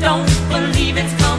Don't believe it's.